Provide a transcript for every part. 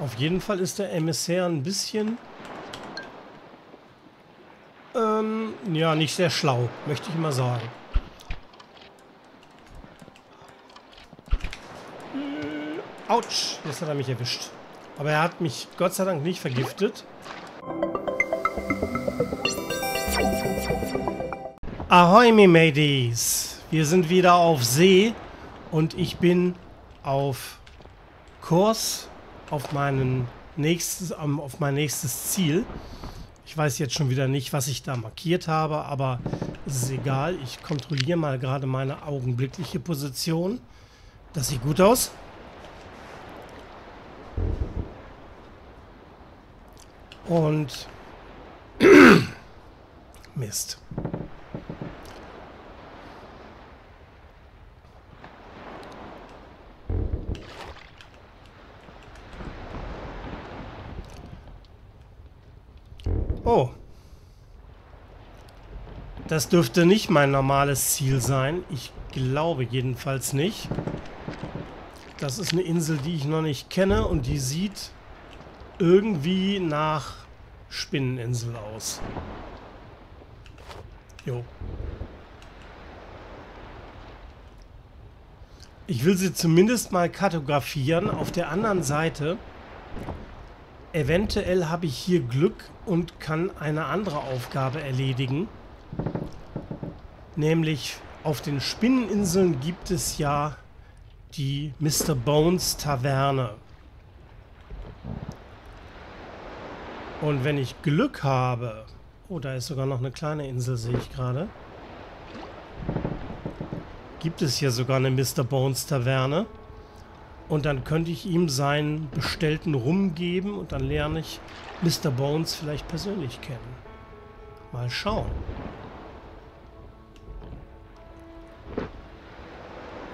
Auf jeden Fall ist der Emissär ein bisschen... Ähm, ja, nicht sehr schlau, möchte ich mal sagen. Äh, Autsch, jetzt hat er mich erwischt. Aber er hat mich Gott sei Dank nicht vergiftet. Ahoi, me mateys! Wir sind wieder auf See und ich bin auf Kurs auf, meinen nächstes, auf mein nächstes Ziel. Ich weiß jetzt schon wieder nicht, was ich da markiert habe, aber es ist egal. Ich kontrolliere mal gerade meine augenblickliche Position. Das sieht gut aus. Und Mist. Oh. Das dürfte nicht mein normales Ziel sein. Ich glaube jedenfalls nicht. Das ist eine Insel, die ich noch nicht kenne und die sieht irgendwie nach Spinneninsel aus. Jo. Ich will sie zumindest mal kartografieren. Auf der anderen Seite Eventuell habe ich hier Glück und kann eine andere Aufgabe erledigen. Nämlich auf den Spinneninseln gibt es ja die Mr. Bones Taverne. Und wenn ich Glück habe... Oh, da ist sogar noch eine kleine Insel, sehe ich gerade. Gibt es hier sogar eine Mr. Bones Taverne. Und dann könnte ich ihm seinen bestellten Rum geben und dann lerne ich Mr. Bones vielleicht persönlich kennen. Mal schauen.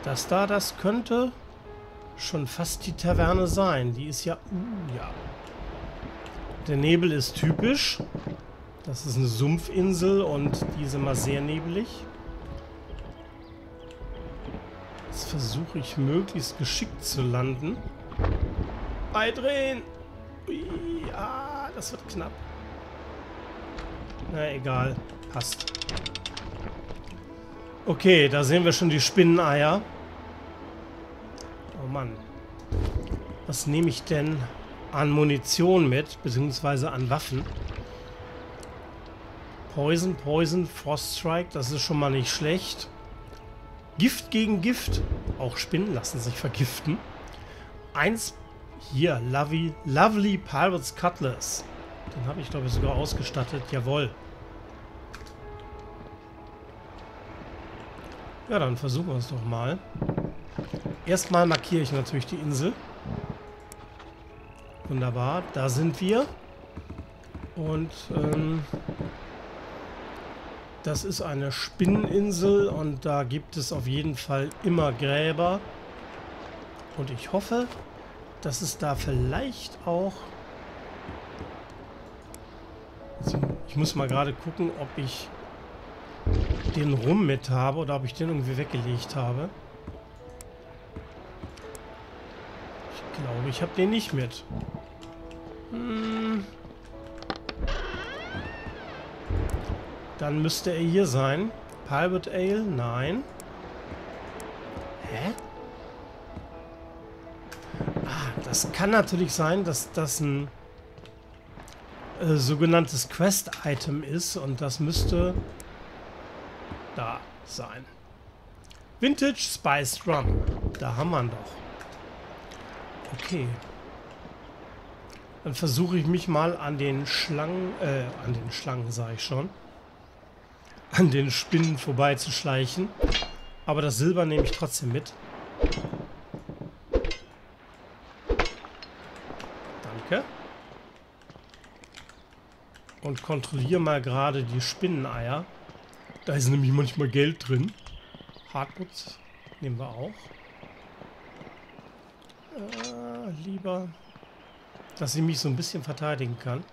Das da, das könnte schon fast die Taverne sein. Die ist ja... Uh, ja. Der Nebel ist typisch. Das ist eine Sumpfinsel und die ist immer sehr nebelig. Jetzt versuche ich möglichst geschickt zu landen. Beidrehen! Ui, ah, das wird knapp. Na egal, passt. Okay, da sehen wir schon die Spinneneier. Mann. Was nehme ich denn an Munition mit, beziehungsweise an Waffen? Poison, Poison, Frost Strike, das ist schon mal nicht schlecht. Gift gegen Gift. Auch Spinnen lassen sich vergiften. Eins hier, Lovely, Lovely Pirates Cutlass. Den habe ich, glaube ich, sogar ausgestattet. Jawohl. Ja, dann versuchen wir es doch mal. Erstmal markiere ich natürlich die Insel. Wunderbar, da sind wir. Und ähm, das ist eine Spinneninsel und da gibt es auf jeden Fall immer Gräber. Und ich hoffe, dass es da vielleicht auch... Also ich muss mal gerade gucken, ob ich den Rum mit habe oder ob ich den irgendwie weggelegt habe. Glaube, ich habe den nicht mit. Hm. Dann müsste er hier sein. Pirate Ale? Nein. Hä? Ah, das kann natürlich sein, dass das ein äh, sogenanntes Quest-Item ist und das müsste da sein. Vintage Spiced Rum. Da haben wir ihn doch. Okay. Dann versuche ich mich mal an den Schlangen, äh, an den Schlangen sage ich schon, an den Spinnen vorbeizuschleichen. Aber das Silber nehme ich trotzdem mit. Danke. Und kontrolliere mal gerade die Spinneneier. Da ist nämlich manchmal Geld drin. Hardwoods nehmen wir auch. Äh, lieber, dass sie mich so ein bisschen verteidigen kann.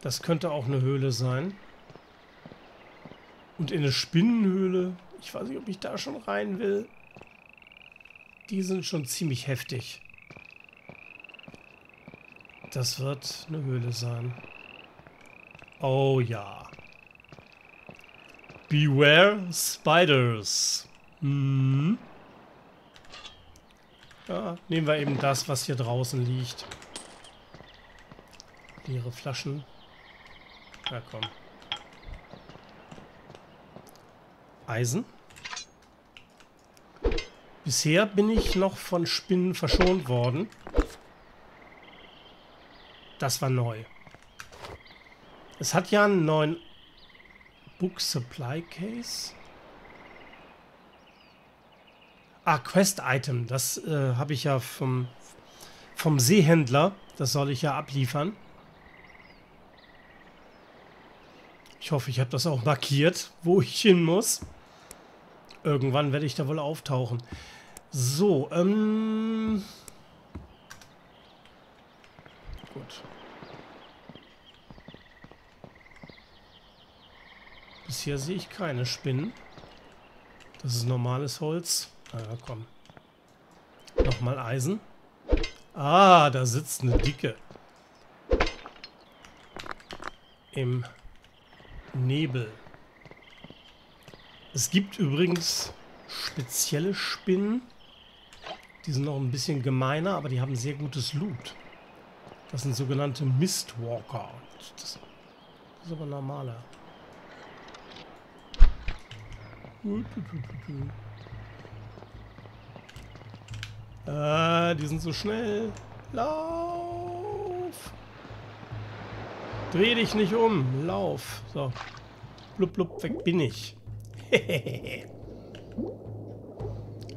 Das könnte auch eine Höhle sein. Und in eine Spinnenhöhle. Ich weiß nicht, ob ich da schon rein will. Die sind schon ziemlich heftig. Das wird eine Höhle sein. Oh ja. Beware Spiders. Hm. Ja, nehmen wir eben das, was hier draußen liegt. Leere Flaschen. Ja, komm. Eisen. Bisher bin ich noch von Spinnen verschont worden. Das war neu. Es hat ja einen neuen Book Supply Case. Ah, Quest Item. Das äh, habe ich ja vom, vom Seehändler. Das soll ich ja abliefern. Ich hoffe, ich habe das auch markiert, wo ich hin muss. Irgendwann werde ich da wohl auftauchen. So, ähm... Gut. Bisher sehe ich keine Spinnen. Das ist normales Holz. Ah, ja, komm. Nochmal Eisen. Ah, da sitzt eine dicke. Im Nebel. Es gibt übrigens spezielle Spinnen. Die sind noch ein bisschen gemeiner, aber die haben sehr gutes Loot. Das sind sogenannte Mistwalker. Das, ist aber normaler. Ah, die sind so schnell. Lauf! Dreh dich nicht um. Lauf. So. Blub, blub, weg bin ich.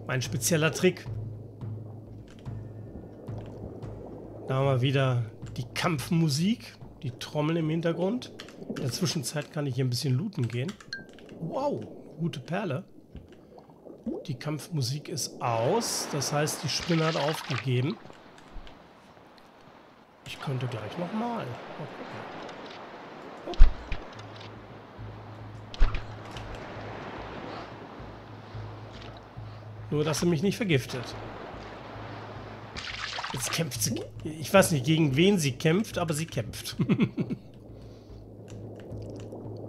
mein spezieller Trick. Da haben wir wieder die Kampfmusik, die Trommeln im Hintergrund. In der Zwischenzeit kann ich hier ein bisschen looten gehen. Wow, gute Perle. Die Kampfmusik ist aus, das heißt, die Spinne hat aufgegeben. Ich könnte gleich nochmal. Mal Nur, dass sie mich nicht vergiftet. Jetzt kämpft sie. Ich weiß nicht, gegen wen sie kämpft, aber sie kämpft.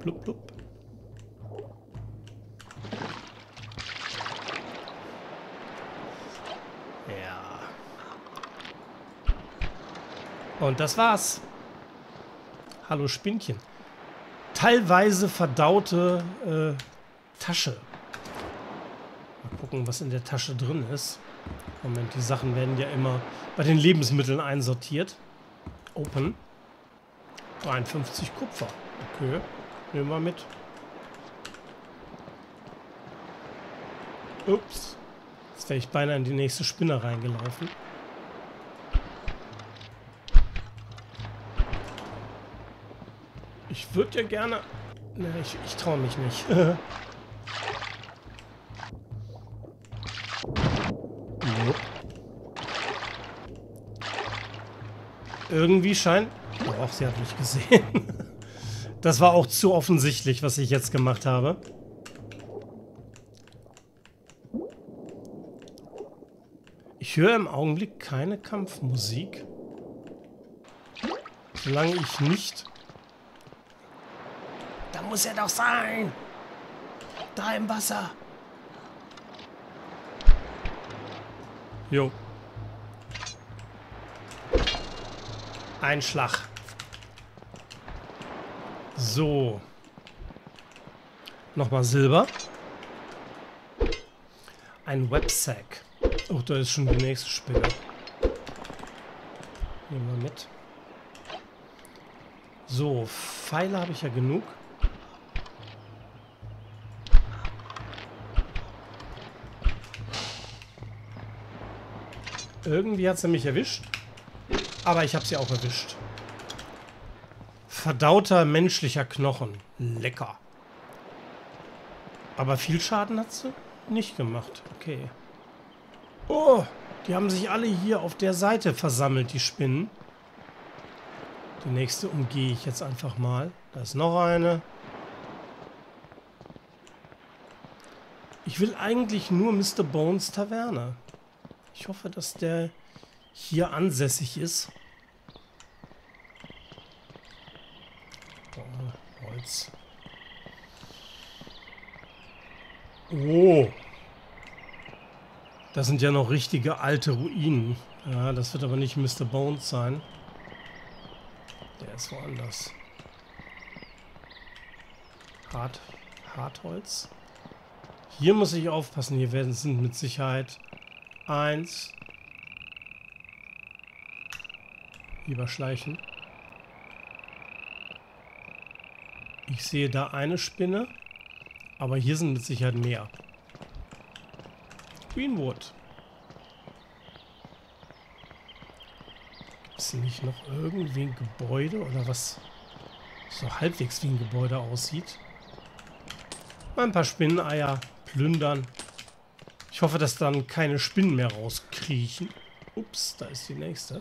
blub, blub. Und das war's. Hallo Spinnchen. Teilweise verdaute äh, Tasche gucken, was in der Tasche drin ist. Moment, die Sachen werden ja immer bei den Lebensmitteln einsortiert. Open. 53 Kupfer. Okay, nehmen wir mit. Ups. Jetzt wäre ich beinahe in die nächste Spinne reingelaufen. Ich würde ja gerne... Ne, ich, ich traue mich nicht. Irgendwie scheint... Oh, sie hat mich gesehen. Das war auch zu offensichtlich, was ich jetzt gemacht habe. Ich höre im Augenblick keine Kampfmusik. Solange ich nicht... Muss er doch sein! Da im Wasser! Jo. Ein Schlag. So. Nochmal Silber. Ein Websack. Oh, da ist schon die nächste Spinne. Nehmen wir mit. So, Pfeile habe ich ja genug. Irgendwie hat sie mich erwischt. Aber ich habe sie auch erwischt. Verdauter menschlicher Knochen. Lecker. Aber viel Schaden hat sie nicht gemacht. Okay. Oh, die haben sich alle hier auf der Seite versammelt, die Spinnen. Die nächste umgehe ich jetzt einfach mal. Da ist noch eine. Ich will eigentlich nur Mr. Bones Taverne. Ich hoffe, dass der hier ansässig ist. Oh, Holz. Oh. Das sind ja noch richtige alte Ruinen. Ja, das wird aber nicht Mr. Bones sein. Der ist woanders. Hart, Hartholz. Hier muss ich aufpassen. Hier werden sind mit Sicherheit eins. Überschleichen. Ich sehe da eine Spinne. Aber hier sind mit Sicherheit mehr. Greenwood. Gibt es nicht noch irgendwie ein Gebäude oder was so halbwegs wie ein Gebäude aussieht? Mal ein paar Spinneneier plündern. Ich hoffe, dass dann keine Spinnen mehr rauskriechen. Ups, da ist die nächste.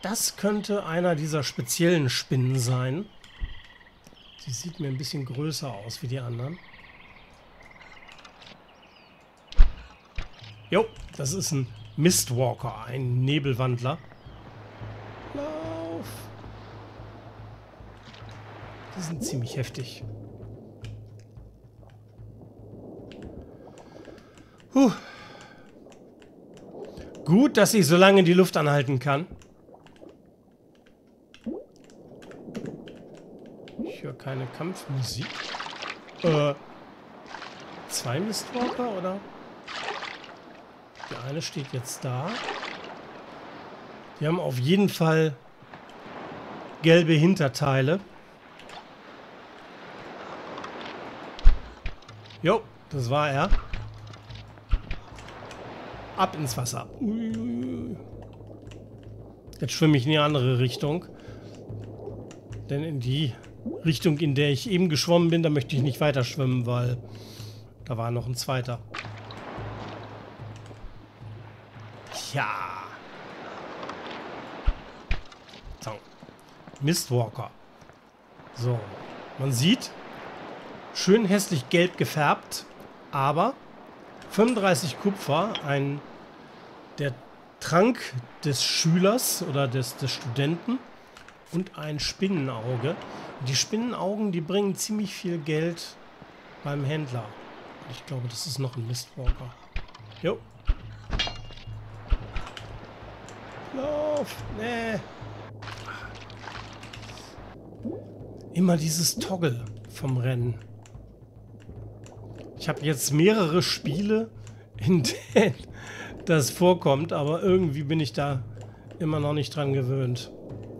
Das könnte einer dieser speziellen Spinnen sein. Die sieht mir ein bisschen größer aus wie die anderen. Jo, das ist ein Mistwalker, ein Nebelwandler. Lauf! Die sind ziemlich heftig. Gut, dass ich so lange die Luft anhalten kann. Ich höre keine Kampfmusik. Äh, zwei Mistwalker, oder? Der eine steht jetzt da. Die haben auf jeden Fall gelbe Hinterteile. Jo, das war er. Ab ins Wasser. Jetzt schwimme ich in die andere Richtung. Denn in die Richtung, in der ich eben geschwommen bin, da möchte ich nicht weiter schwimmen, weil da war noch ein zweiter. Tja. So. Mistwalker. So. Man sieht, schön hässlich gelb gefärbt, aber 35 Kupfer, ein der Trank des Schülers oder des, des Studenten und ein Spinnenauge. Die Spinnenaugen, die bringen ziemlich viel Geld beim Händler. Ich glaube, das ist noch ein Mistwalker. Jo. Lauf! Nee. Immer dieses Toggle vom Rennen. Ich habe jetzt mehrere Spiele, in denen das vorkommt, aber irgendwie bin ich da immer noch nicht dran gewöhnt.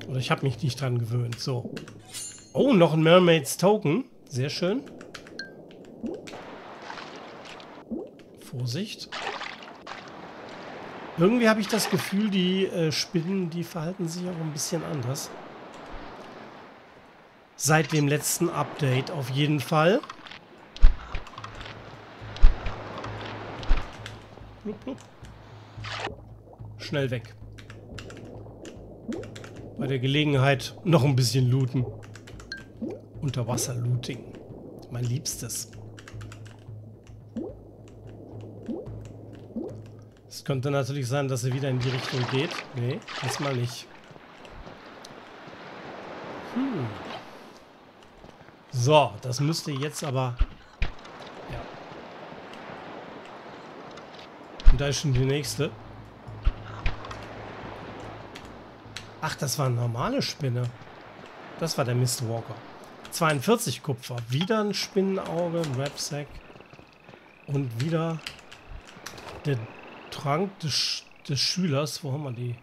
Oder ich habe mich nicht dran gewöhnt. So. Oh, noch ein Mermaids Token. Sehr schön. Vorsicht. Irgendwie habe ich das Gefühl, die äh, Spinnen, die verhalten sich auch ein bisschen anders. Seit dem letzten Update auf jeden Fall. Schnell weg. Bei der Gelegenheit noch ein bisschen looten. Unterwasser-Looting. Mein Liebstes. Es könnte natürlich sein, dass er wieder in die Richtung geht. Nee, diesmal nicht. Hm. So, das müsste jetzt aber... Ja. Und da ist schon die nächste. Ach, das war eine normale Spinne. Das war der Mistwalker. 42 Kupfer. Wieder ein Spinnenauge, ein Rapsack. Und wieder der Trank des, des Schülers. Wo haben wir die?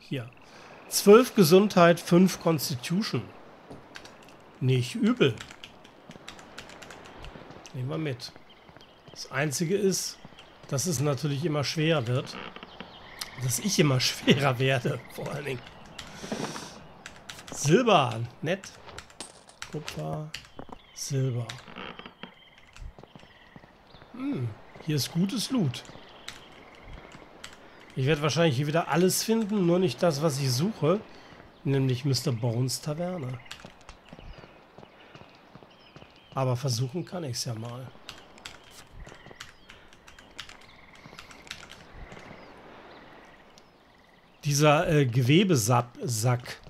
Hier. 12 Gesundheit, 5 Constitution. Nicht übel. Nehmen wir mit. Das Einzige ist, dass es natürlich immer schwerer wird. Dass ich immer schwerer werde, vor allen Dingen. Silber, nett. Kupfer, Silber. Hm, hier ist gutes Loot. Ich werde wahrscheinlich hier wieder alles finden, nur nicht das, was ich suche. Nämlich Mr. Bones Taverne. Aber versuchen kann ich es ja mal. Dieser äh, Gewebesack,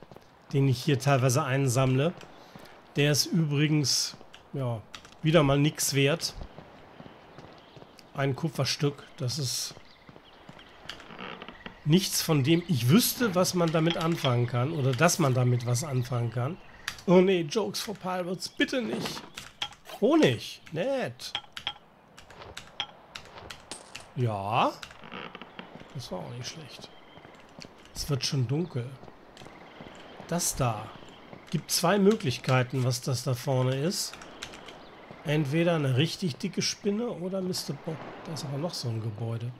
den ich hier teilweise einsammle, der ist übrigens ja, wieder mal nichts wert. Ein Kupferstück, das ist nichts, von dem ich wüsste, was man damit anfangen kann. Oder dass man damit was anfangen kann. Oh nee, Jokes for Pirates, bitte nicht. Honig, nett. Ja. Das war auch nicht schlecht. Es wird schon dunkel. Das da. Gibt zwei Möglichkeiten, was das da vorne ist. Entweder eine richtig dicke Spinne oder Mr. Bob. Da ist aber noch so ein Gebäude.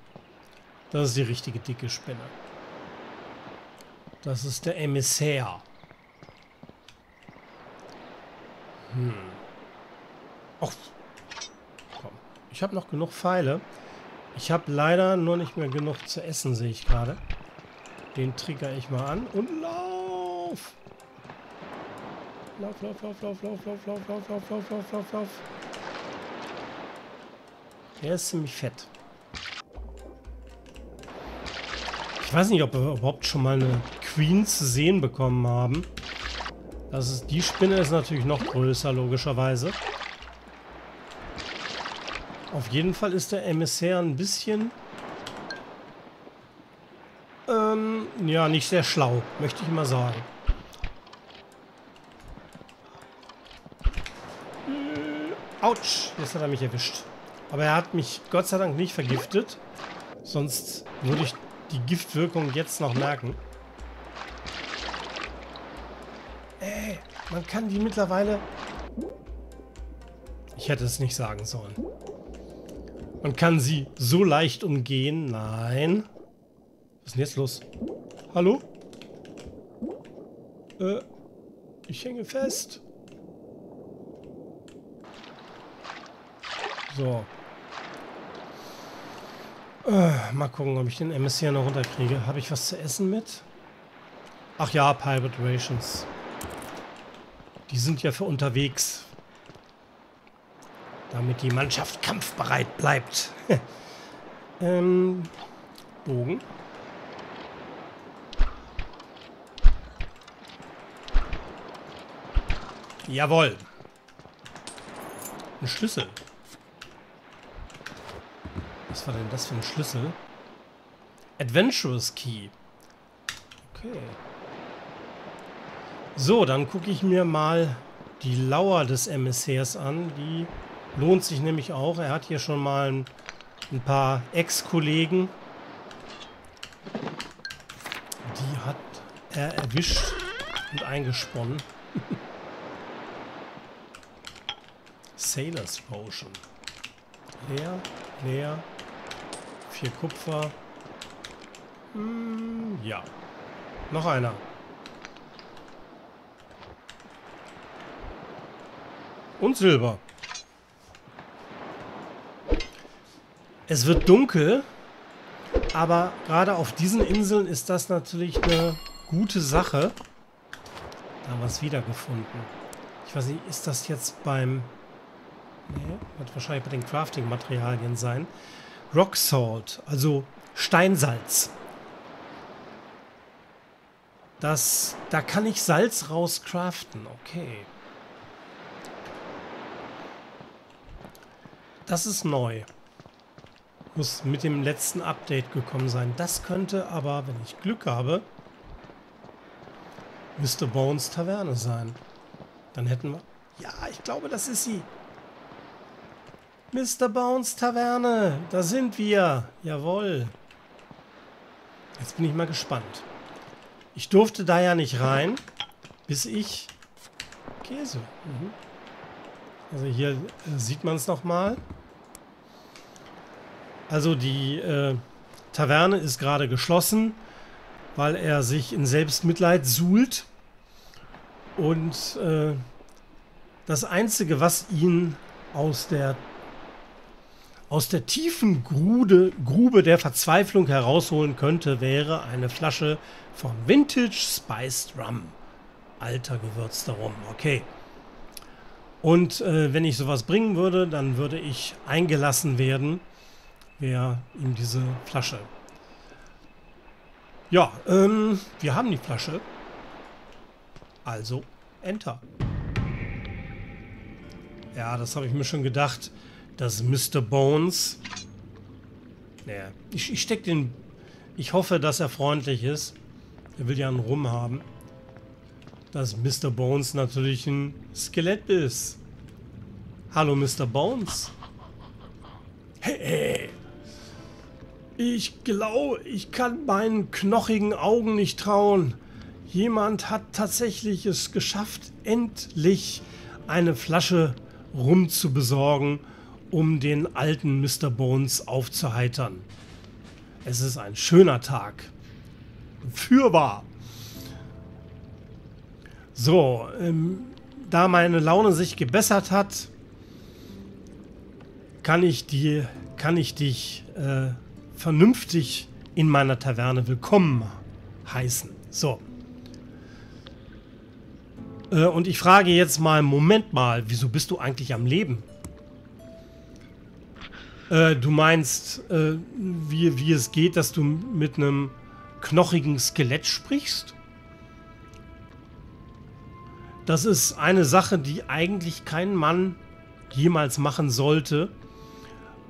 Das ist die richtige dicke Spinne. Das ist der Emissär. Hm. Och. Komm. Ich habe noch genug Pfeile. Ich habe leider nur nicht mehr genug zu essen, sehe ich gerade. Den trigger ich mal an und lauf! Lauf, lauf, lauf, lauf, lauf, lauf, lauf, lauf, lauf, lauf, lauf, lauf, lauf. Der ist ziemlich fett. Ich weiß nicht, ob wir überhaupt schon mal eine Queen zu sehen bekommen haben. Das ist, die Spinne ist natürlich noch größer, logischerweise. Auf jeden Fall ist der Emissär ein bisschen... Ähm, ja, nicht sehr schlau, möchte ich mal sagen. Äh, Autsch, jetzt hat er mich erwischt. Aber er hat mich Gott sei Dank nicht vergiftet. Sonst würde ich die Giftwirkung jetzt noch merken. Ey, man kann die mittlerweile... Ich hätte es nicht sagen sollen. Man kann sie so leicht umgehen. Nein. Was ist denn jetzt los? Hallo? Äh, ich hänge fest. So. Äh, mal gucken, ob ich den MS hier noch runterkriege. Habe ich was zu essen mit? Ach ja, Pirate Rations. Die sind ja für unterwegs damit die Mannschaft kampfbereit bleibt. ähm, Bogen. Jawohl. Ein Schlüssel. Was war denn das für ein Schlüssel? Adventurous Key. Okay. So, dann gucke ich mir mal die Lauer des Emissärs an, die Lohnt sich nämlich auch. Er hat hier schon mal ein, ein paar Ex-Kollegen. Die hat er erwischt und eingesponnen. Sailor's Potion. Leer, leer. Vier Kupfer. Hm, ja. Noch einer. Und Silber. Es wird dunkel, aber gerade auf diesen Inseln ist das natürlich eine gute Sache. Da haben wir es wiedergefunden. Ich weiß nicht, ist das jetzt beim... Nee, wird wahrscheinlich bei den Crafting-Materialien sein. Rock Salt, also Steinsalz. Das, da kann ich Salz raus craften. Okay. Das ist neu. Muss mit dem letzten Update gekommen sein. Das könnte aber, wenn ich Glück habe, Mr. Bones Taverne sein. Dann hätten wir... Ja, ich glaube, das ist sie. Mr. Bones Taverne, da sind wir. Jawohl. Jetzt bin ich mal gespannt. Ich durfte da ja nicht rein, bis ich... Käse. Mhm. Also hier äh, sieht man es nochmal. mal. Also die äh, Taverne ist gerade geschlossen, weil er sich in Selbstmitleid suhlt. Und äh, das Einzige, was ihn aus der, aus der tiefen Grude, Grube der Verzweiflung herausholen könnte, wäre eine Flasche von Vintage Spiced Rum. Alter gewürzter Rum, okay. Und äh, wenn ich sowas bringen würde, dann würde ich eingelassen werden wer ihm diese Flasche Ja, ähm, wir haben die Flasche. Also, Enter. Ja, das habe ich mir schon gedacht, dass Mr. Bones... Naja, ich, ich steck den... Ich hoffe, dass er freundlich ist. Er will ja einen Rum haben. Dass Mr. Bones natürlich ein Skelett ist. Hallo, Mr. Bones. Hey, ich glaube, ich kann meinen knochigen Augen nicht trauen. Jemand hat tatsächlich es geschafft, endlich eine Flasche Rum zu besorgen, um den alten Mr. Bones aufzuheitern. Es ist ein schöner Tag. Fürwahr. So, ähm, da meine Laune sich gebessert hat, kann ich, die, kann ich dich äh, vernünftig in meiner Taverne willkommen heißen. So. Äh, und ich frage jetzt mal, Moment mal, wieso bist du eigentlich am Leben? Äh, du meinst, äh, wie, wie es geht, dass du mit einem knochigen Skelett sprichst? Das ist eine Sache, die eigentlich kein Mann jemals machen sollte.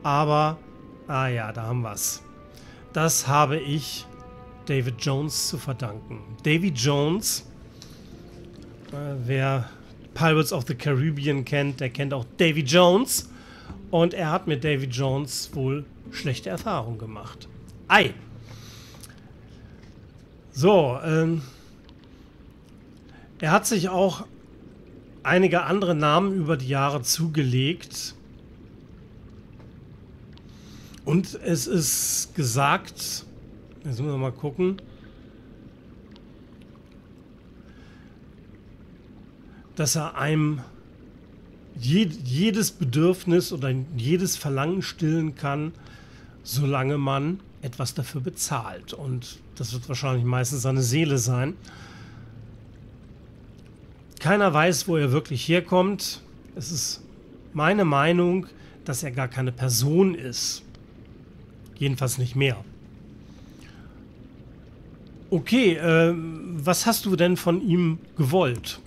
Aber Ah ja, da haben wir es. Das habe ich David Jones zu verdanken. David Jones, äh, wer Pirates of the Caribbean kennt, der kennt auch Davy Jones. Und er hat mit Davy Jones wohl schlechte Erfahrungen gemacht. Ei! So, ähm, er hat sich auch einige andere Namen über die Jahre zugelegt. Und es ist gesagt, jetzt müssen wir mal gucken, dass er einem jedes Bedürfnis oder jedes Verlangen stillen kann, solange man etwas dafür bezahlt. Und das wird wahrscheinlich meistens seine Seele sein. Keiner weiß, wo er wirklich herkommt. Es ist meine Meinung, dass er gar keine Person ist. Jedenfalls nicht mehr. Okay, äh, was hast du denn von ihm gewollt?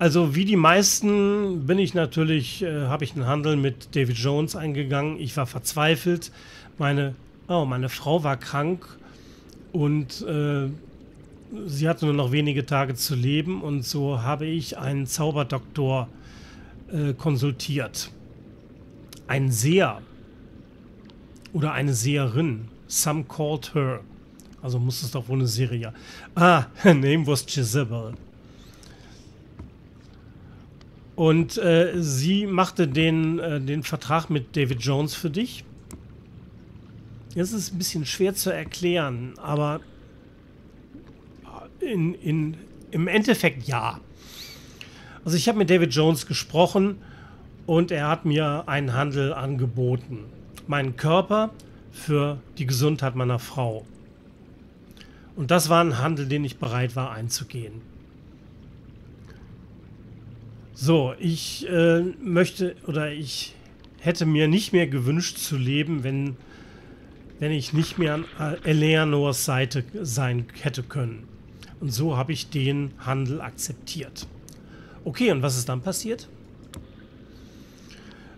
Also wie die meisten bin ich natürlich, äh, habe ich einen Handel mit David Jones eingegangen. Ich war verzweifelt. Meine, oh, meine Frau war krank und äh, sie hatte nur noch wenige Tage zu leben und so habe ich einen Zauberdoktor äh, konsultiert ein Seher oder eine Seherin. Some called her. Also muss es doch wohl eine Serie. Ah, her name was Jezebel. Und äh, sie machte den, äh, den Vertrag mit David Jones für dich. Das ist ein bisschen schwer zu erklären, aber in, in, im Endeffekt ja. Also ich habe mit David Jones gesprochen und er hat mir einen Handel angeboten. Meinen Körper für die Gesundheit meiner Frau. Und das war ein Handel, den ich bereit war einzugehen. So, ich äh, möchte oder ich hätte mir nicht mehr gewünscht zu leben, wenn, wenn ich nicht mehr an Eleanors Seite sein hätte können. Und so habe ich den Handel akzeptiert. Okay, und was ist dann passiert?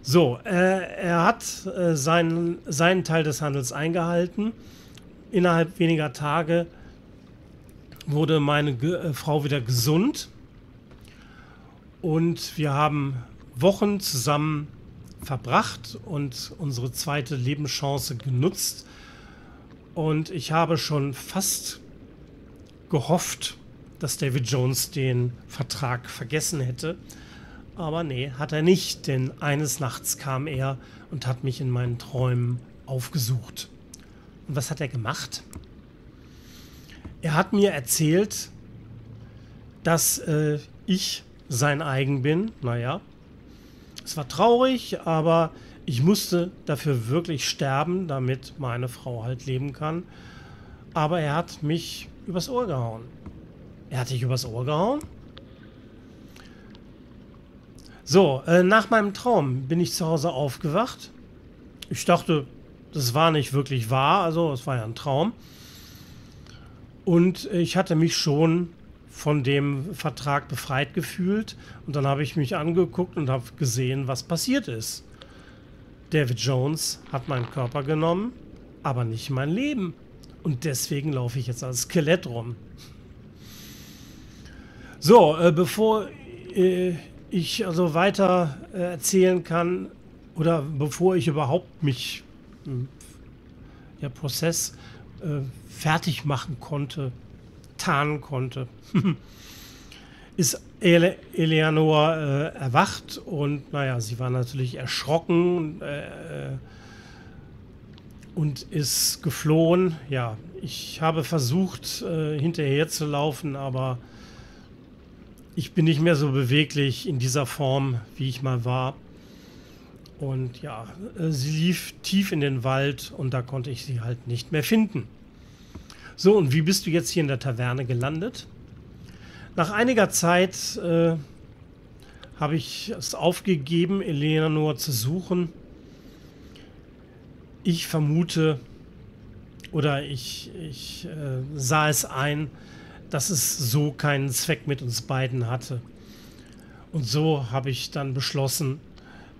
So, äh, er hat äh, seinen, seinen Teil des Handels eingehalten. Innerhalb weniger Tage wurde meine Ge äh, Frau wieder gesund. Und wir haben Wochen zusammen verbracht und unsere zweite Lebenschance genutzt. Und ich habe schon fast gehofft, dass David Jones den Vertrag vergessen hätte. Aber nee, hat er nicht, denn eines Nachts kam er und hat mich in meinen Träumen aufgesucht. Und was hat er gemacht? Er hat mir erzählt, dass äh, ich sein eigen bin. Naja, es war traurig, aber ich musste dafür wirklich sterben, damit meine Frau halt leben kann. Aber er hat mich übers Ohr gehauen. Er hat dich übers Ohr gehauen? So, äh, nach meinem Traum bin ich zu Hause aufgewacht. Ich dachte, Das war nicht wirklich wahr, also es war ja ein Traum. Und ich hatte mich schon von dem Vertrag befreit gefühlt. Und dann habe ich mich angeguckt und habe gesehen, was passiert ist. David Jones hat meinen Körper genommen, aber nicht mein Leben. Und deswegen laufe ich jetzt als Skelett rum. So, äh, bevor äh, ich also weiter äh, erzählen kann oder bevor ich überhaupt mich hm, der Prozess äh, fertig machen konnte, tarnen konnte, ist Ele Eleanor äh, erwacht und naja, sie war natürlich erschrocken äh, und ist geflohen. Ja, ich habe versucht, äh, hinterher zu laufen, aber ich bin nicht mehr so beweglich in dieser Form, wie ich mal war. Und ja, äh, sie lief tief in den Wald und da konnte ich sie halt nicht mehr finden. So, und wie bist du jetzt hier in der Taverne gelandet? Nach einiger Zeit äh, habe ich es aufgegeben, Elena nur zu suchen. Ich vermute oder ich, ich äh, sah es ein, dass es so keinen Zweck mit uns beiden hatte. Und so habe ich dann beschlossen,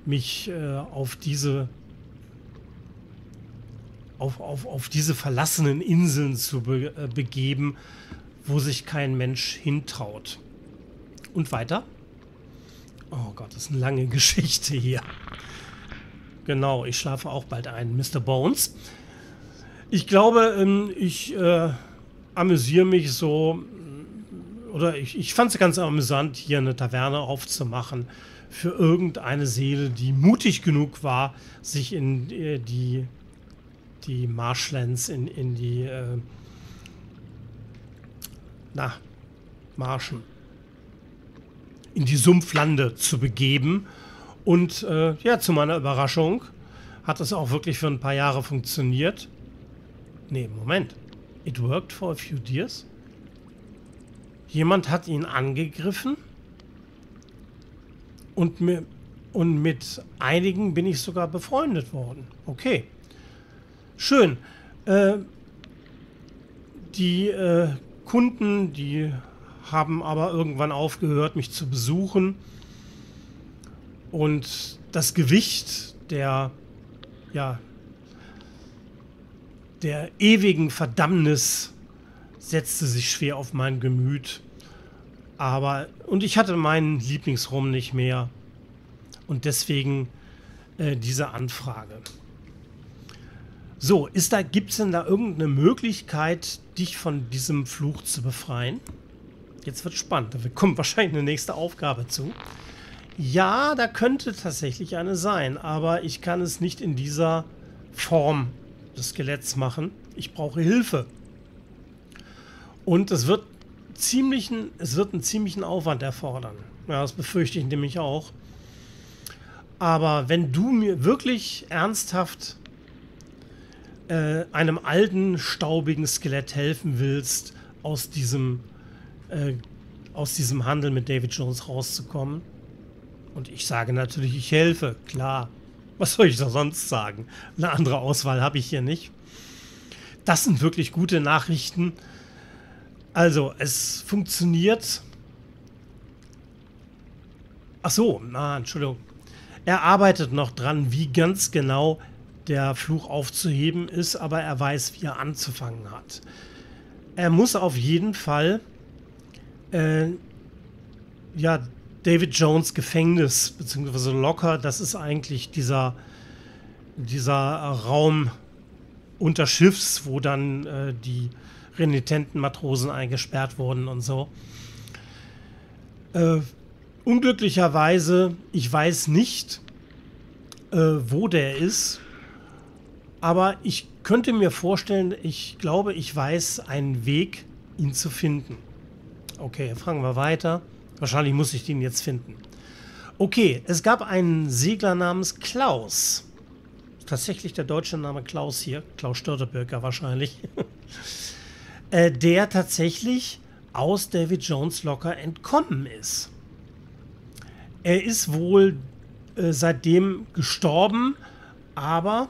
mich äh, auf diese auf, auf, auf diese verlassenen Inseln zu be äh, begeben, wo sich kein Mensch hintraut. Und weiter? Oh Gott, das ist eine lange Geschichte hier. Genau, ich schlafe auch bald ein, Mr. Bones. Ich glaube, ähm, ich äh, amüsiere mich so, oder ich, ich fand es ganz amüsant, hier eine Taverne aufzumachen für irgendeine Seele, die mutig genug war, sich in äh, die, die Marshlands, in, in die, äh, na, Marschen, in die Sumpflande zu begeben. Und äh, ja, zu meiner Überraschung hat es auch wirklich für ein paar Jahre funktioniert. Nee, Moment. It worked for a few years. Jemand hat ihn angegriffen und, mir, und mit einigen bin ich sogar befreundet worden. Okay. Schön. Äh, die äh, Kunden, die haben aber irgendwann aufgehört, mich zu besuchen. Und das Gewicht der, ja, der ewigen Verdammnis setzte sich schwer auf mein Gemüt. Aber, und ich hatte meinen Lieblingsrum nicht mehr. Und deswegen äh, diese Anfrage. So, da, gibt es denn da irgendeine Möglichkeit, dich von diesem Fluch zu befreien? Jetzt wird spannend. Da kommt wahrscheinlich eine nächste Aufgabe zu. Ja, da könnte tatsächlich eine sein, aber ich kann es nicht in dieser Form des Skeletts machen. Ich brauche Hilfe. Und es wird ziemlichen, es wird einen ziemlichen Aufwand erfordern. Ja, das befürchte ich nämlich auch. Aber wenn du mir wirklich ernsthaft äh, einem alten, staubigen Skelett helfen willst, aus diesem, äh, aus diesem Handel mit David Jones rauszukommen, und ich sage natürlich, ich helfe, klar. Was soll ich da sonst sagen? Eine andere Auswahl habe ich hier nicht. Das sind wirklich gute Nachrichten. Also, es funktioniert. Ach so, na, Entschuldigung. Er arbeitet noch dran, wie ganz genau der Fluch aufzuheben ist, aber er weiß, wie er anzufangen hat. Er muss auf jeden Fall äh, ja, David Jones Gefängnis, beziehungsweise Locker, das ist eigentlich dieser, dieser Raum unter Schiffs, wo dann äh, die renitenten Matrosen eingesperrt wurden und so. Äh, unglücklicherweise, ich weiß nicht, äh, wo der ist, aber ich könnte mir vorstellen, ich glaube, ich weiß einen Weg, ihn zu finden. Okay, fragen wir weiter. Wahrscheinlich muss ich den jetzt finden. Okay, es gab einen Segler namens Klaus. Tatsächlich der deutsche Name Klaus hier. Klaus Störtebürger wahrscheinlich. äh, der tatsächlich aus David Jones Locker entkommen ist. Er ist wohl äh, seitdem gestorben, aber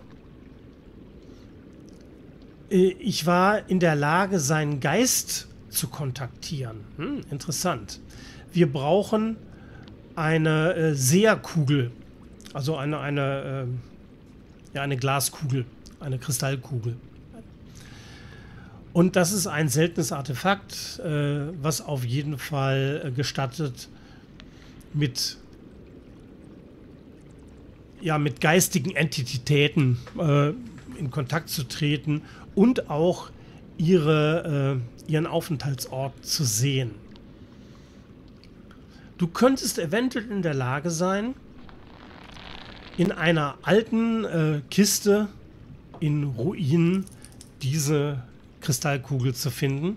ich war in der Lage, seinen Geist zu kontaktieren. Hm, interessant. Wir brauchen eine äh, Seherkugel, also eine, eine, äh, ja, eine Glaskugel, eine Kristallkugel. Und das ist ein seltenes Artefakt, äh, was auf jeden Fall äh, gestattet, mit, ja, mit geistigen Entitäten äh, in Kontakt zu treten und auch ihre, äh, ihren Aufenthaltsort zu sehen. Du könntest eventuell in der Lage sein, in einer alten äh, Kiste in Ruinen diese Kristallkugel zu finden.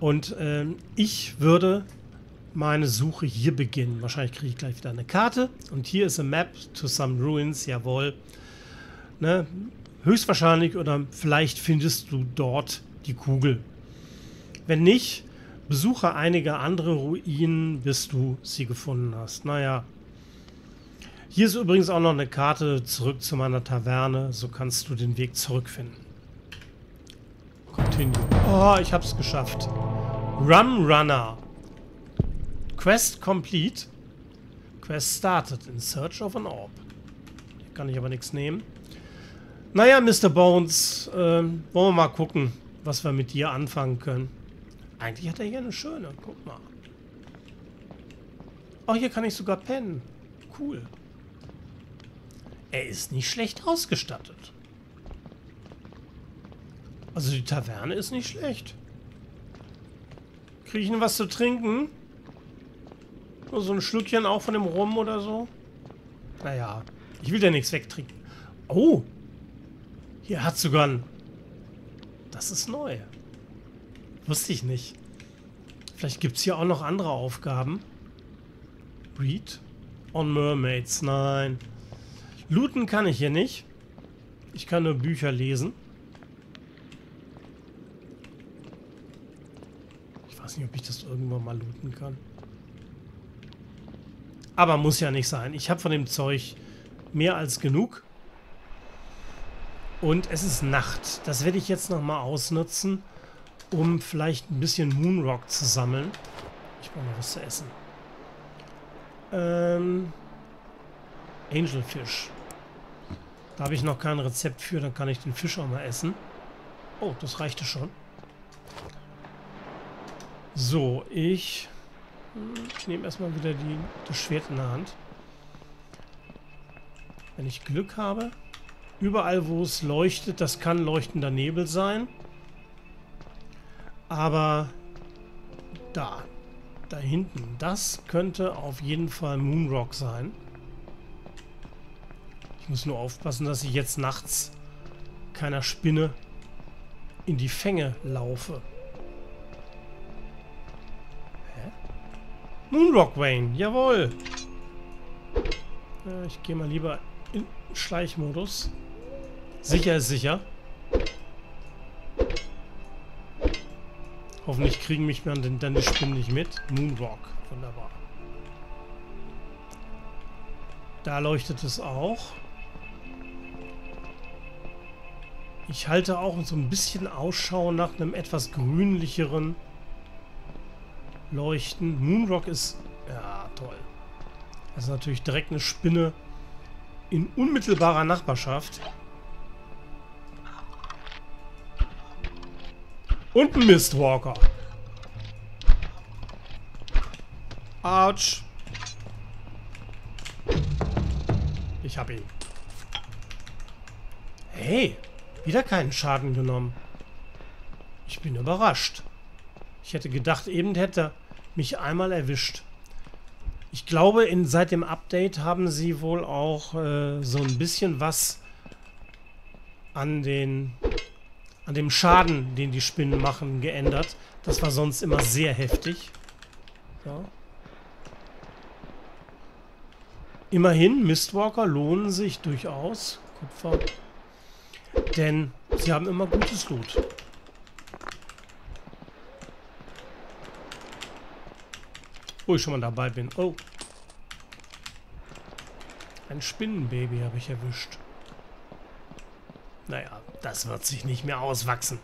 Und äh, ich würde meine Suche hier beginnen. Wahrscheinlich kriege ich gleich wieder eine Karte. Und hier ist a map to some ruins, jawohl. Ne? Höchstwahrscheinlich oder vielleicht findest du dort die Kugel. Wenn nicht, besuche einige andere Ruinen, bis du sie gefunden hast. Naja. Hier ist übrigens auch noch eine Karte zurück zu meiner Taverne. So kannst du den Weg zurückfinden. Continue. Oh, ich hab's geschafft. Rum Runner. Quest complete. Quest started in search of an orb. Hier kann ich aber nichts nehmen. Naja, Mr. Bones, äh, wollen wir mal gucken, was wir mit dir anfangen können. Eigentlich hat er hier eine schöne. Guck mal. Oh, hier kann ich sogar pennen. Cool. Er ist nicht schlecht ausgestattet. Also die Taverne ist nicht schlecht. Kriege ich noch was zu trinken? Nur so ein Schlückchen auch von dem Rum oder so? Naja, ich will ja nichts wegtrinken. Oh, hier hat sogar ein... Das ist neu. Wusste ich nicht. Vielleicht gibt es hier auch noch andere Aufgaben. Read on Mermaids. Nein. Looten kann ich hier nicht. Ich kann nur Bücher lesen. Ich weiß nicht, ob ich das irgendwann mal looten kann. Aber muss ja nicht sein. Ich habe von dem Zeug mehr als genug. Und es ist Nacht. Das werde ich jetzt nochmal ausnutzen, um vielleicht ein bisschen Moonrock zu sammeln. Ich brauche noch was zu essen. Ähm, Angelfish. Da habe ich noch kein Rezept für, dann kann ich den Fisch auch mal essen. Oh, das reichte schon. So, ich, ich nehme erstmal wieder die, das Schwert in der Hand. Wenn ich Glück habe, Überall, wo es leuchtet, das kann leuchtender Nebel sein. Aber da, da hinten, das könnte auf jeden Fall Moonrock sein. Ich muss nur aufpassen, dass ich jetzt nachts keiner Spinne in die Fänge laufe. Hä? Moonrock Wayne, jawohl. Ich gehe mal lieber in Schleichmodus. Sicher ist sicher. Hoffentlich kriegen mich dann, dann die Spinnen nicht mit. Moonwalk. Wunderbar. Da leuchtet es auch. Ich halte auch so ein bisschen Ausschau nach einem etwas grünlicheren Leuchten. Moonrock ist... Ja, toll. Das ist natürlich direkt eine Spinne in unmittelbarer Nachbarschaft. Und ein Mistwalker. Autsch. Ich hab ihn. Hey, wieder keinen Schaden genommen. Ich bin überrascht. Ich hätte gedacht, eben hätte mich einmal erwischt. Ich glaube, in, seit dem Update haben sie wohl auch äh, so ein bisschen was an den an dem Schaden, den die Spinnen machen, geändert. Das war sonst immer sehr heftig. So. Immerhin, Mistwalker lohnen sich durchaus. Kupfer. Denn sie haben immer gutes Loot. Wo ich schon mal dabei bin. Oh. Ein Spinnenbaby habe ich erwischt. Naja, das wird sich nicht mehr auswachsen.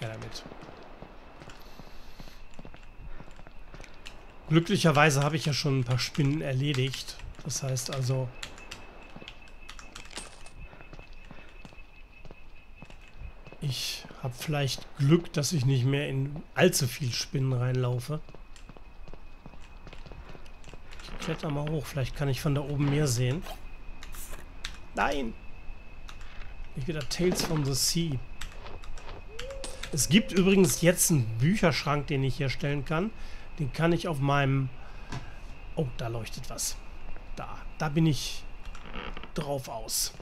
Ja, damit. Glücklicherweise habe ich ja schon ein paar Spinnen erledigt. Das heißt also... Ich habe vielleicht Glück, dass ich nicht mehr in allzu viel Spinnen reinlaufe. Ich kletter mal hoch. Vielleicht kann ich von da oben mehr sehen. Nein! Ich wieder Tales from the Sea. Es gibt übrigens jetzt einen Bücherschrank, den ich herstellen kann. Den kann ich auf meinem... Oh, da leuchtet was. Da. Da bin ich drauf aus.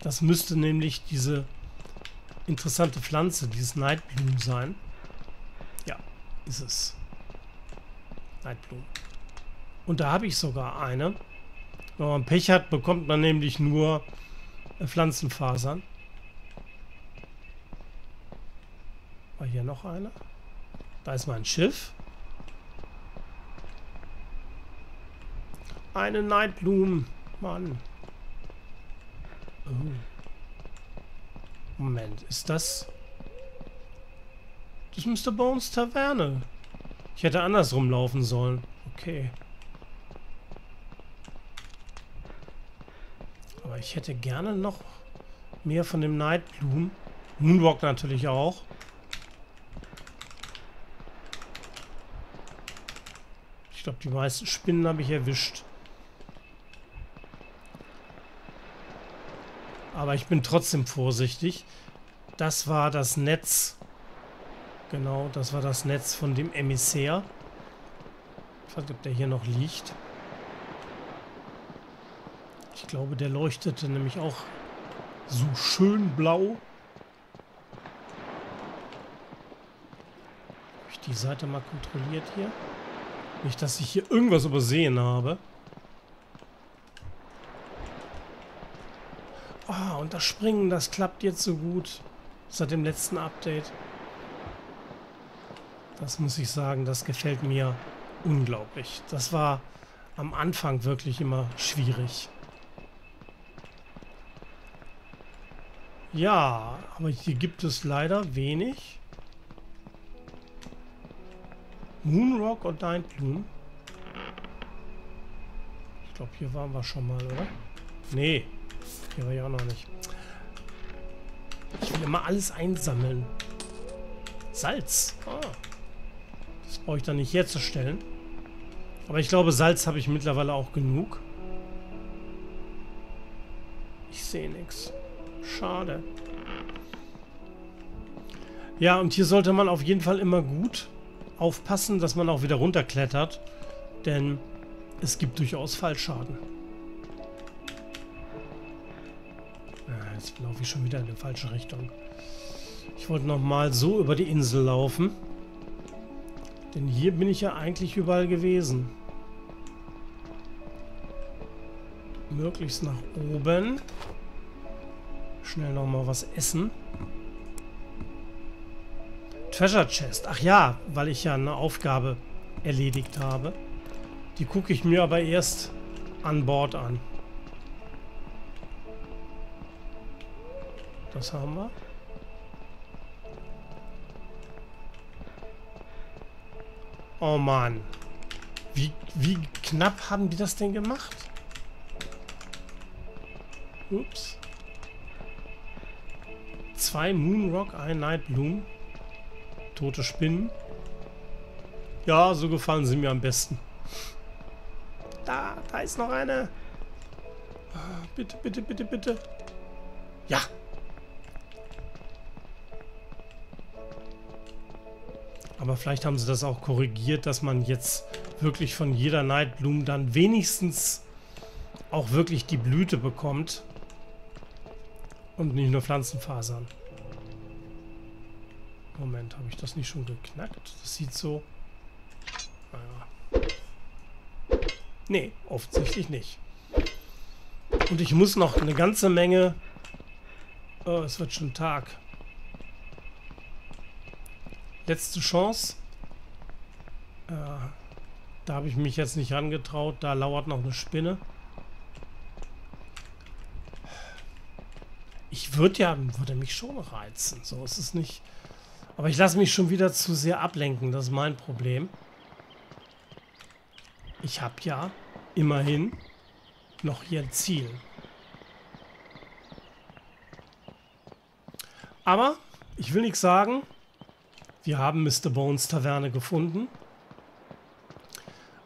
Das müsste nämlich diese interessante Pflanze, dieses Nightbloom sein. Ja, ist es. Nightbloom. Und da habe ich sogar eine. Wenn man Pech hat, bekommt man nämlich nur äh, Pflanzenfasern. War hier noch eine? Da ist mein Schiff. Eine Nightbloom. Mann. Oh. Moment, ist das... Das müsste Bones Taverne. Ich hätte andersrum laufen sollen. Okay. Ich hätte gerne noch mehr von dem Nightbloom. Moonwalk natürlich auch. Ich glaube, die meisten Spinnen habe ich erwischt. Aber ich bin trotzdem vorsichtig. Das war das Netz. Genau, das war das Netz von dem Emissär. Ich weiß nicht, ob der hier noch liegt. Ich glaube, der leuchtete nämlich auch so schön blau. Habe ich die Seite mal kontrolliert hier? Nicht, dass ich hier irgendwas übersehen habe. Oh, und das Springen, das klappt jetzt so gut. Seit dem letzten Update. Das muss ich sagen, das gefällt mir unglaublich. Das war am Anfang wirklich immer schwierig. Ja, aber hier gibt es leider wenig. Moonrock und Nightbloom. Ich glaube, hier waren wir schon mal, oder? Nee. Hier war ich auch noch nicht. Ich will immer alles einsammeln. Salz. Ah. Das brauche ich dann nicht herzustellen. Aber ich glaube, Salz habe ich mittlerweile auch genug. Ich sehe nichts. Schade. Ja, und hier sollte man auf jeden Fall immer gut aufpassen, dass man auch wieder runterklettert. Denn es gibt durchaus Fallschaden. Jetzt laufe ich schon wieder in die falsche Richtung. Ich wollte nochmal so über die Insel laufen. Denn hier bin ich ja eigentlich überall gewesen. Möglichst nach oben. Schnell nochmal was essen. Treasure Chest. Ach ja, weil ich ja eine Aufgabe erledigt habe. Die gucke ich mir aber erst an Bord an. Das haben wir. Oh Mann. Wie, wie knapp haben die das denn gemacht? Ups. Zwei Moonrock, ein Night Bloom. Tote Spinnen. Ja, so gefallen sie mir am besten. Da, da ist noch eine. Bitte, bitte, bitte, bitte. Ja, Aber vielleicht haben sie das auch korrigiert, dass man jetzt wirklich von jeder Nightblume dann wenigstens auch wirklich die Blüte bekommt. Und nicht nur Pflanzenfasern. Moment, habe ich das nicht schon geknackt? Das sieht so... Naja. Nee, offensichtlich nicht. Und ich muss noch eine ganze Menge... Oh, es wird schon Tag. Letzte Chance. Äh, da habe ich mich jetzt nicht rangetraut. Da lauert noch eine Spinne. Ich würde ja, würde mich schon reizen. So ist es nicht. Aber ich lasse mich schon wieder zu sehr ablenken. Das ist mein Problem. Ich habe ja immerhin noch hier ein Ziel. Aber ich will nichts sagen. Wir haben Mr. Bones Taverne gefunden.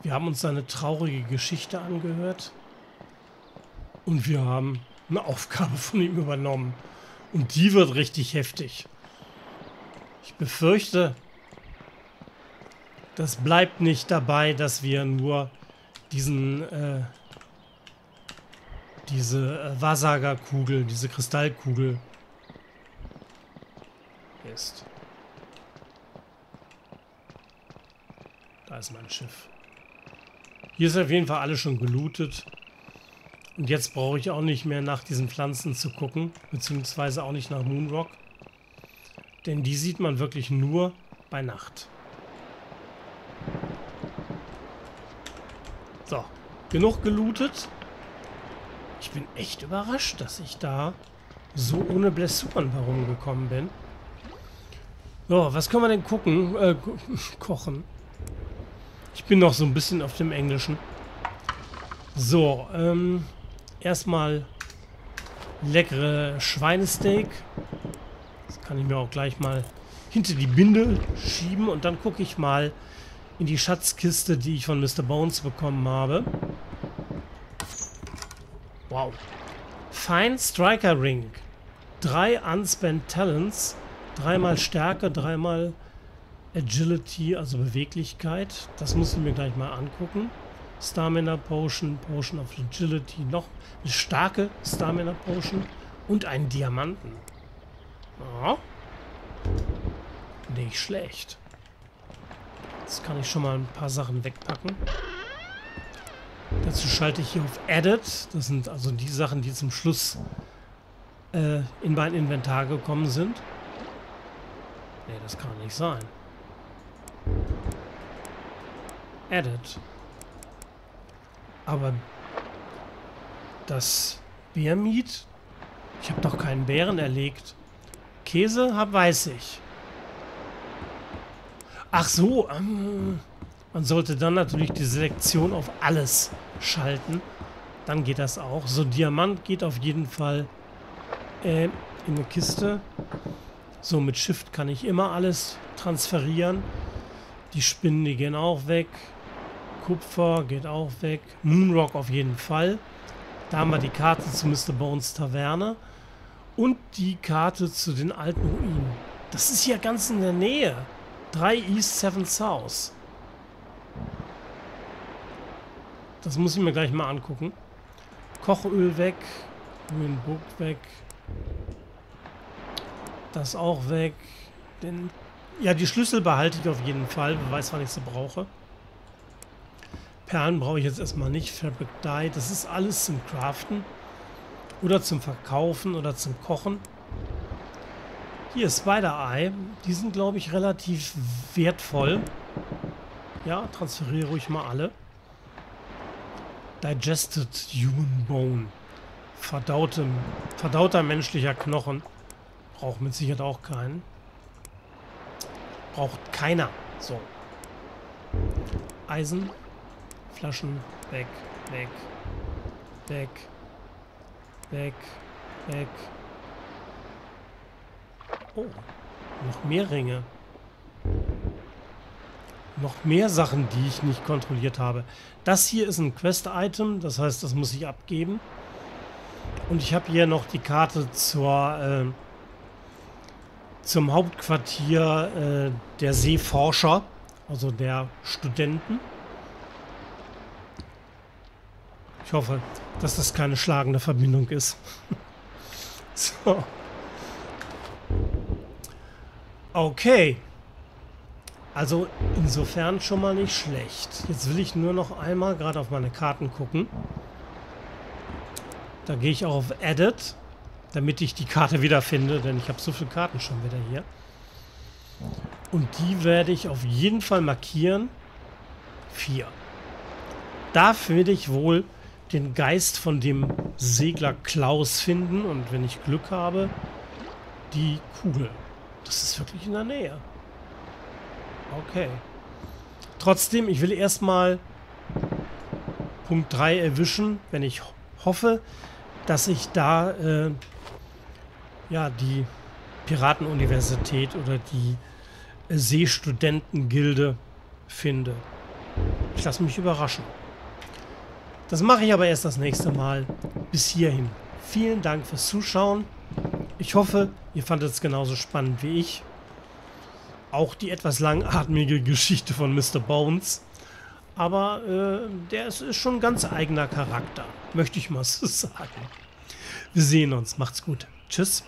Wir haben uns seine traurige Geschichte angehört. Und wir haben eine Aufgabe von ihm übernommen. Und die wird richtig heftig. Ich befürchte, das bleibt nicht dabei, dass wir nur diesen, äh, diese äh, Wahrsagerkugel, diese Kristallkugel ist. Da ist mein Schiff. Hier ist auf jeden Fall alles schon gelootet. Und jetzt brauche ich auch nicht mehr nach diesen Pflanzen zu gucken, beziehungsweise auch nicht nach Moonrock. Denn die sieht man wirklich nur bei Nacht. So, genug gelootet. Ich bin echt überrascht, dass ich da so ohne Blessuren herumgekommen bin. So, was können wir denn gucken? Äh, kochen. Ich bin noch so ein bisschen auf dem Englischen. So, ähm, erstmal leckere Schweinesteak. Das kann ich mir auch gleich mal hinter die Binde schieben und dann gucke ich mal in die Schatzkiste, die ich von Mr. Bones bekommen habe. Wow. Fine Striker Ring. Drei Unspent Talents. Dreimal Stärke, dreimal Agility, also Beweglichkeit. Das muss ich mir gleich mal angucken. Stamina Potion, Potion of Agility, noch eine starke Stamina Potion und einen Diamanten. Ja. Nicht schlecht. Jetzt kann ich schon mal ein paar Sachen wegpacken. Dazu schalte ich hier auf Edit. Das sind also die Sachen, die zum Schluss äh, in mein Inventar gekommen sind. Nee, das kann nicht sein. Edit. Aber das Bärmiet? Ich habe doch keinen Bären erlegt. Käse hab, weiß ich. Ach so, ähm, man sollte dann natürlich die Selektion auf alles schalten. Dann geht das auch. So, Diamant geht auf jeden Fall äh, in eine Kiste. So, mit Shift kann ich immer alles transferieren. Die Spinnen, die gehen auch weg. Kupfer geht auch weg. Moonrock auf jeden Fall. Da haben wir die Karte zu Mr. Bones Taverne. Und die Karte zu den alten Ruinen. Das ist ja ganz in der Nähe. 3 East, 7 South. Das muss ich mir gleich mal angucken. Kochöl weg. Grünburg weg. Das auch weg. Den, ja, die Schlüssel behalte ich auf jeden Fall. Wer weiß, wann ich sie brauche. Perlen brauche ich jetzt erstmal nicht. Fabric Dye, das ist alles zum Craften. Oder zum Verkaufen oder zum Kochen. Hier, Spider-Eye. Die sind, glaube ich, relativ wertvoll. Ja, transferiere ruhig mal alle. Digested Human Bone. Verdaute, verdauter menschlicher Knochen. Braucht mit Sicherheit auch keinen. Braucht keiner. So. Eisen. Flaschen weg, weg, weg, weg, weg. Oh, noch mehr Ringe. Noch mehr Sachen, die ich nicht kontrolliert habe. Das hier ist ein Quest-Item, das heißt, das muss ich abgeben. Und ich habe hier noch die Karte zur, äh, zum Hauptquartier äh, der Seeforscher, also der Studenten. Ich hoffe, dass das keine schlagende Verbindung ist. so. Okay. Also insofern schon mal nicht schlecht. Jetzt will ich nur noch einmal gerade auf meine Karten gucken. Da gehe ich auch auf Edit, damit ich die Karte wiederfinde, denn ich habe so viele Karten schon wieder hier. Und die werde ich auf jeden Fall markieren. Vier. Da finde ich wohl den Geist von dem Segler Klaus finden und wenn ich Glück habe, die Kugel. Das ist wirklich in der Nähe. Okay. Trotzdem, ich will erstmal Punkt 3 erwischen, wenn ich hoffe, dass ich da äh, ja die Piratenuniversität oder die Seestudentengilde finde. Ich lasse mich überraschen. Das mache ich aber erst das nächste Mal. Bis hierhin. Vielen Dank fürs Zuschauen. Ich hoffe, ihr fandet es genauso spannend wie ich. Auch die etwas langatmige Geschichte von Mr. Bones. Aber äh, der ist, ist schon ein ganz eigener Charakter. Möchte ich mal so sagen. Wir sehen uns. Macht's gut. Tschüss.